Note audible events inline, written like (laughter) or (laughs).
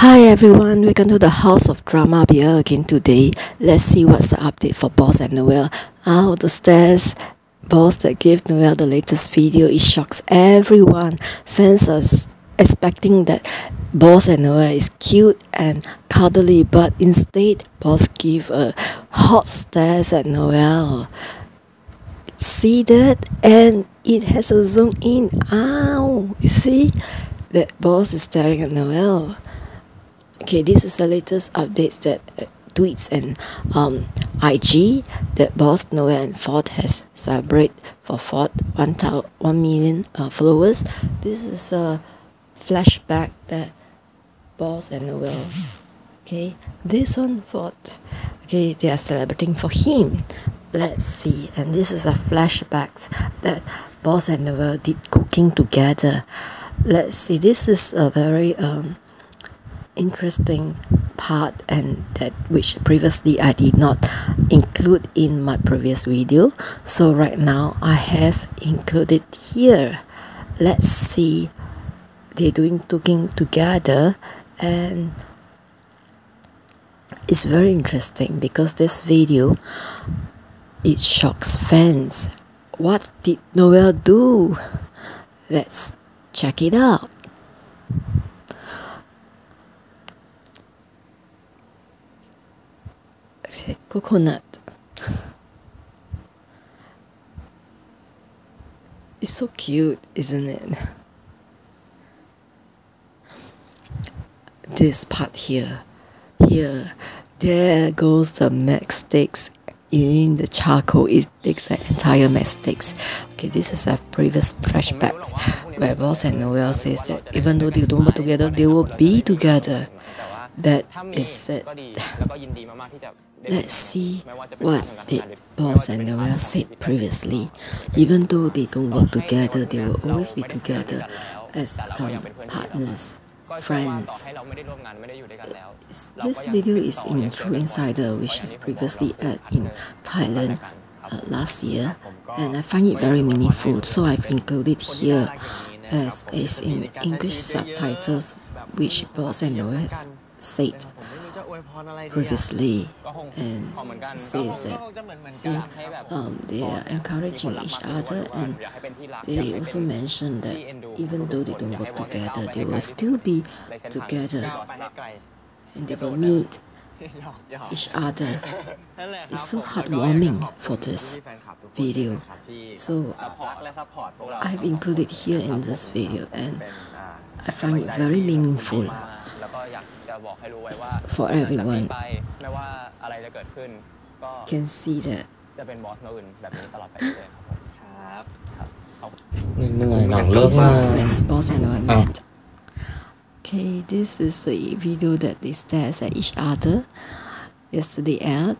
Hi everyone, welcome to the House of Drama here again today. Let's see what's the update for Boss and Noeul. Out the stairs, Boss that gave Noeul the latest video, it shocks everyone. Fans are expecting that Boss and Noeul is cute and cuddly, but instead, Boss give a hot stares at Noeul. See that? And it has a zoom in. Ow! You see? That Boss is staring at Noeul okay this is the latest updates that uh, tweets and um, IG that Boss Noeul and Fort has celebrate for Fort 1, 1 million uh, followers. This is a flashback that Boss and Noeul. Okay, this one Fort. Okay, they are celebrating for him. Let's see, and this is a flashbacks that Boss and Noeul did cooking together. Let's see. This is a very um interesting part and that which previously I did not include in my previous video. So right now I have included here. Let's see. They're doing cooking together and it's very interesting because this video it shocks fans. What did Noeul do? Let's check it out coconut. (laughs) It's so cute, isn't it? This part here, here, there goes the max sticks in the charcoal. It takes the entire max sticks. Okay, this is a previous flashbacks where Boss and Noeul says that even though they don't work together, they will be together. That is it. Let's see what did Boss and Noeul said previously. Even though they don't work together, they will always be together as um, partners, friends. This video is in True Insider, which is previously aired in Thailand uh, last year, and I find it very meaningful, so I've included here as is in English subtitles, which Boss and Noeul has said previously and says that see, um, they are encouraging each other and they also mentioned that even though they don't work together they will still be together and they will meet each other. It's so heartwarming for this video. So I've included here in this video and I find it very meaningful for everyone can see that จะเป็นบอสโนอื่นแบบนี้ตลอดไปเรื่อยๆครับผมครับ เหนื่อยหนังเลิก this มาก is when boss and I Oh. met okay this is a video that they stares at each other yesterday at